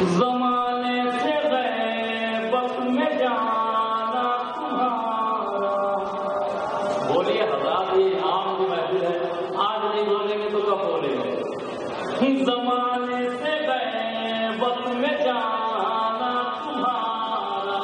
जमाने से गए बस में आज नहीं तो कब जमाने से में जाना तुम्हारा।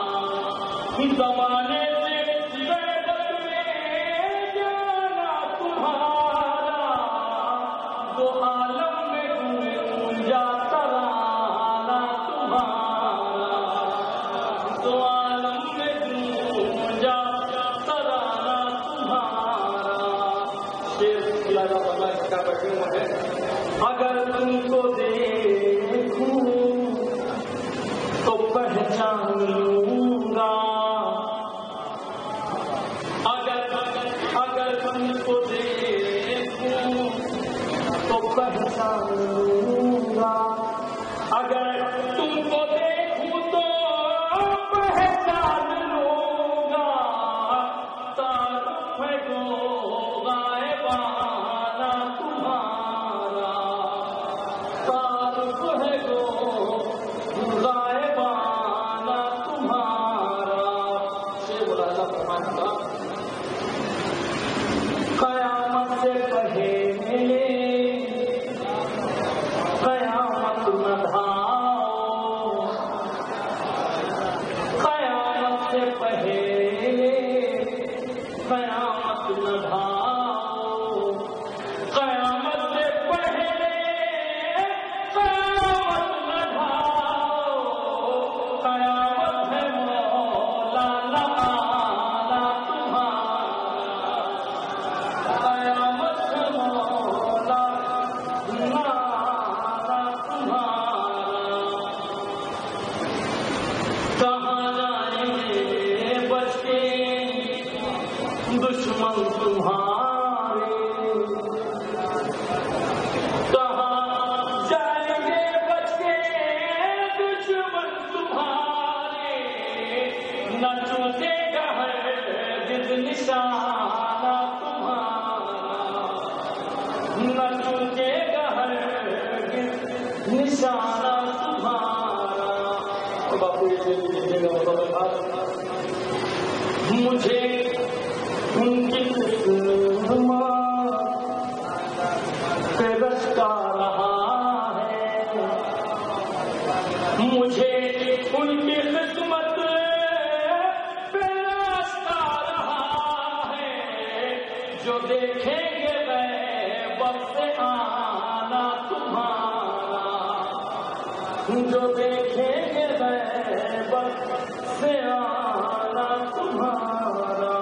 शेर खिलाया इसका बैठे है अगर तुमको देखूँ तो पहचान लूँगा। अगर अगर तुमको देखूँ तो पहचान लूँगा। Gracias. निशाना तुम्हारा। न निशाना बापू ये मुझे उनकी रहा है। मुझे उनकी खिदमत जो देखेंगे वह वक्त आना तुम्हारा। जो देखेंगे वह वक्त से आना तुम्हारा।